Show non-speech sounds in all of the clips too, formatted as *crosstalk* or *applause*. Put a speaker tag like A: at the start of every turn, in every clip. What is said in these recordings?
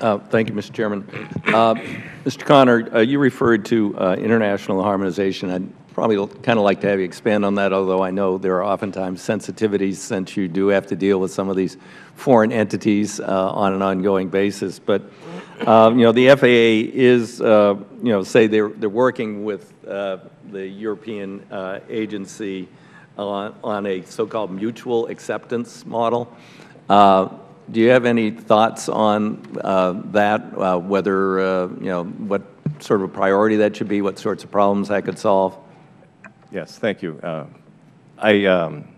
A: Uh, Thank you, Mr. Chairman. Uh, Mr. Conner, uh, you referred to uh, international harmonization. I'd probably kind of like to have you expand on that, although I know there are oftentimes sensitivities since you do have to deal with some of these foreign entities uh, on an ongoing basis. But, you know, the FAA is, you know, say they're, they're working with the European agency on, on a so-called mutual acceptance model. Uh, do you have any thoughts on uh, that, uh, whether, uh, you know, what sort of a priority that should be, what sorts of problems that could solve?
B: Yes, thank you. Uh, I, um,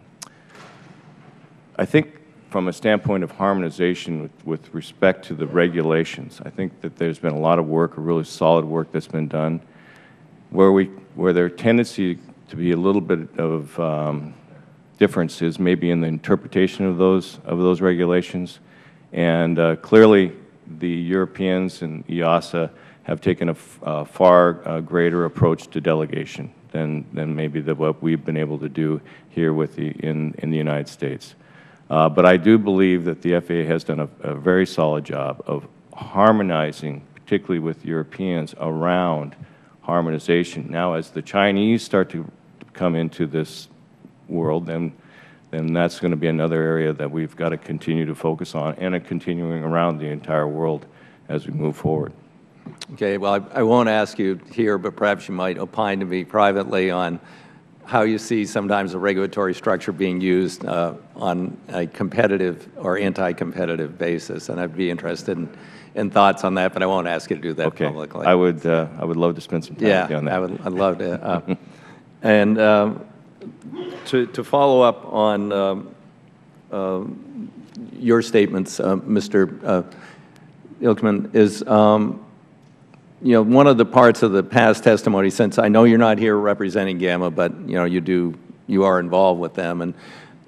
B: I think from a standpoint of harmonization with, with respect to the regulations, I think that there's been a lot of work, a really solid work that's been done, where we, where there tendency to be a little bit of um, differences maybe in the interpretation of those, of those regulations. And uh, clearly, the Europeans and EASA have taken a far uh, greater approach to delegation than, than maybe the, what we've been able to do here with the, in, in the United States. Uh, But I do believe that the FAA has done a, a very solid job of harmonizing, particularly with Europeans, around harmonization. Now, as the Chinese start to come into this world, then, then that's going to be another area that we've got to continue to focus on and continuing around the entire world as we move forward.
A: Okay, well, I I won't ask you here, but perhaps you might opine to me privately on how you see sometimes the regulatory structure being used uh, on a competitive or anti-competitive basis, and I'd be interested in, in thoughts on that, but I won't ask you to do that
B: Okay.
A: publicly.
B: I would, uh, I would love to spend some time
A: Yeah,
B: with you on that.
A: I would, I'd love to. uh, *laughs* And um, to, to follow up on um, um, your statements, uh, Mr. uh, Hilkemann, is, um, you know, one of the parts of the past testimony, since I know you're not here representing GAMA, but, you know, you do, you are involved with them, and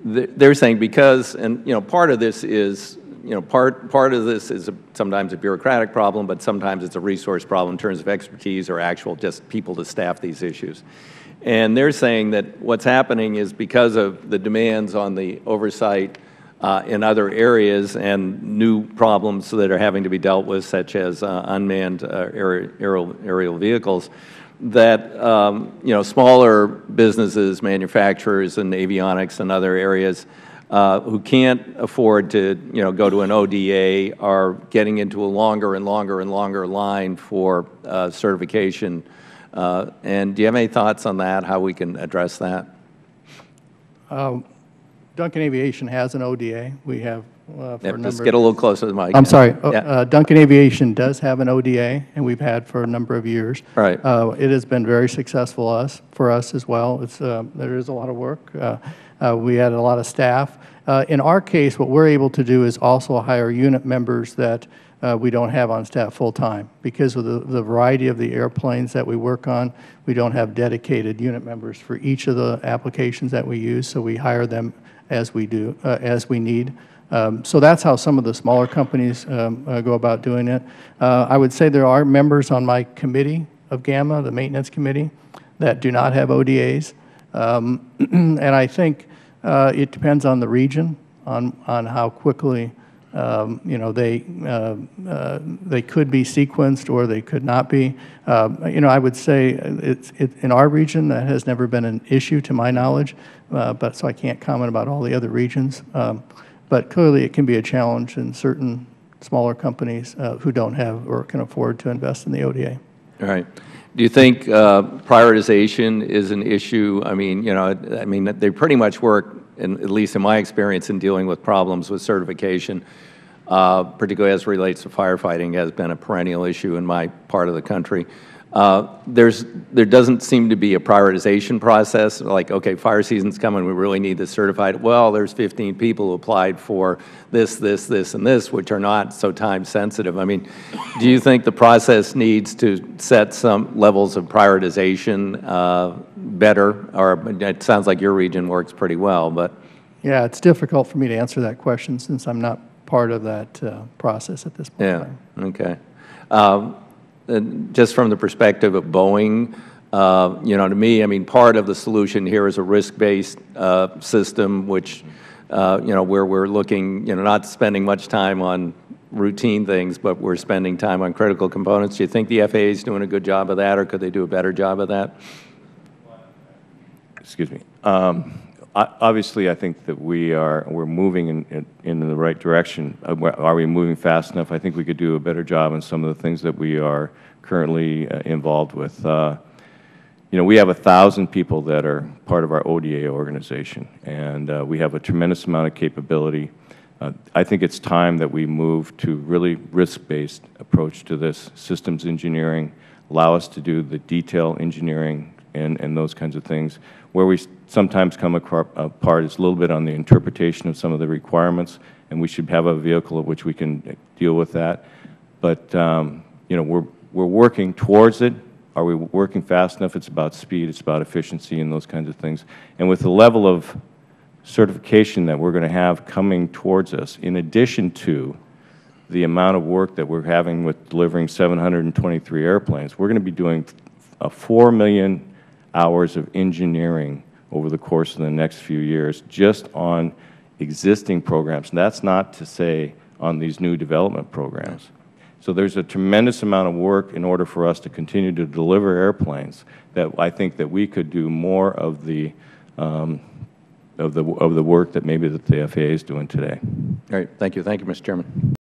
A: th- they're saying because, and, you know, part of this is, you know, part, part of this is a- sometimes a bureaucratic problem, but sometimes it's a resource problem in terms of expertise or actual just people to staff these issues. And they're saying that what's happening is because of the demands on the oversight uh, in other areas and new problems that are having to be dealt with, such as uh, unmanned uh, aerial, aerial vehicles, that um, you know smaller businesses, manufacturers, and avionics and other areas uh, who can't afford to you know go to an ODA are getting into a longer and longer and longer line for uh, certification. Uh, and do you have any thoughts on that? How we can address that?
C: Duncan Aviation has an ODA. We have uh, for a
A: Yep,
C: number.
A: just get a little closer to the mic.
C: I'm sorry. Uh,
A: Yeah.
C: uh, Duncan Aviation does have an ODA, and we've had for a number of years.
A: Right.
C: Uh, It has been very successful us, for us as well. It's, uh, there is a lot of work. Uh, uh, We had a lot of staff. Uh, In our case, what we're able to do is also hire unit members that uh, we don't have on staff full-time. Because of the the variety of the airplanes that we work on, we don't have dedicated unit members for each of the applications that we use, so we hire them as we do, uh, as we need. Um, So that's how some of the smaller companies um, uh, go about doing it. Uh, I would say there are members on my committee of GAMA, the maintenance committee, that do not have ODAs. Um, *clears throat* And I think uh, it depends on the region, on, on how quickly, um, you know, they, uh, uh, they could be sequenced or they could not be. Um, You know, I would say it's, it, in our region, that has never been an issue to my knowledge, uh, but, so I can't comment about all the other regions. Um, But clearly, it can be a challenge in certain smaller companies uh, who don't have or can afford to invest in the ODA.
A: All right. Do you think uh, prioritization is an issue? I mean, you know, I mean, they pretty much work, in- at least in my experience, in dealing with problems with certification, uh, particularly as relates to firefighting, has been a perennial issue in my part of the country. Uh, There's, there doesn't seem to be a prioritization process, like, okay, fire season's coming, we really need this certified. Well, there's 15 people who applied for this, this, this, and this, which are not so time-sensitive. I mean, do you think the process needs to set some levels of prioritization uh, better? Or, it sounds like your region works pretty well, but,
C: Yeah, it's difficult for me to answer that question since I'm not part of that uh, process at this point.
A: yeah, okay. Um, Just from the perspective of Boeing, uh, you know, to me, I mean, part of the solution here is a risk-based uh, system, which, uh, you know, where we're looking, you know, not spending much time on routine things, but we're spending time on critical components. Do you think the FAA is doing a good job of that, or could they do a better job of that?
B: excuse me. Um, Obviously, I think that we are, we're moving in, in- in the right direction. Uh, Are we moving fast enough? I think we could do a better job on some of the things that we are currently uh, involved with. Uh, You know, we have a 1,000 people that are part of our ODA organization, and uh, we have a tremendous amount of capability. Uh, I think it's time that we move to really risk-based approach to this, systems engineering, allow us to do the detail engineering and, and those kinds of things. Where we sometimes come apart is a little bit on the interpretation of some of the requirements, and we should have a vehicle at which we can deal with that. But, um, you know, we're, we're working towards it. Are we working fast enough? It's about speed, it's about efficiency and those kinds of things. And with the level of certification that we're going to have coming towards us, in addition to the amount of work that we're having with delivering 723 airplanes, we're going to be doing uh, 4 million hours of engineering over the course of the next few years just on existing programs. And that's not to say on these new development programs. So there's a tremendous amount of work in order for us to continue to deliver airplanes that I think that we could do more of the, um, of the, of the work that maybe that the FAA is doing today.
A: All right, thank you. Thank you, Mr. Chairman.